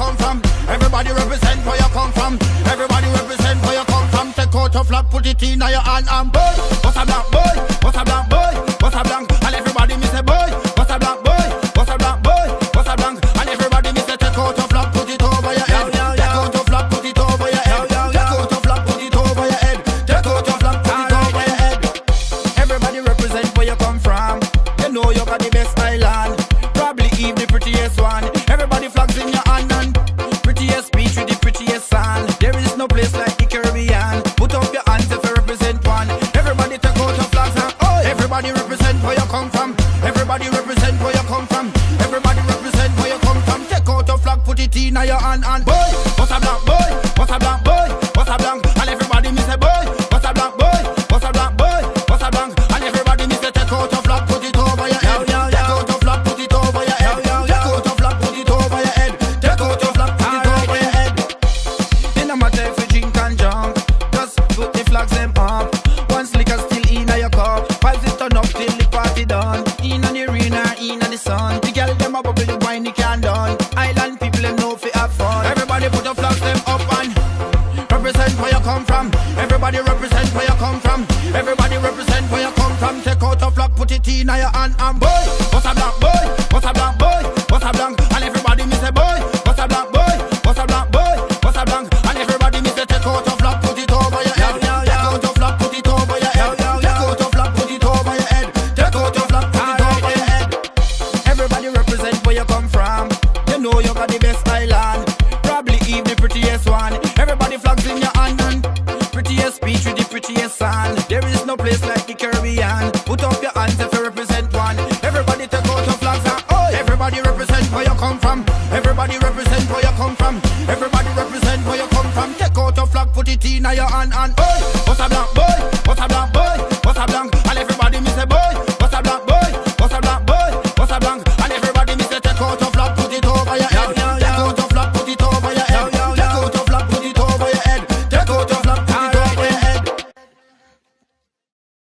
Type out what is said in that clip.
come from. Everybody represent where you come from. Everybody represent where you come from. Take out your flag, put it in your hand and boy. What's a black boy? What's a black boy? What's a black boy? Everybody represent where you come from. Everybody represent where you come from. Everybody represent where you come from. Take out your flag, put it in your hand and sun. The girl them a bubble, the wine they can't done. Island people them know fi have fun. Everybody put your flags them up and represent where you come from. Everybody represent where you come from. Everybody represent where you come from. Take out your flag, put it in your hand and boy. prettiest beach with the prettiest sand. There is no place like the Caribbean. Put up your hands if you represent one. Everybody take out your flags and oh, everybody represent where you come from. Everybody represent where you come from. Everybody represent where you come from. Take out your flag, put it in your hand and oh, what's a black boy? What's a black boy? What's a black?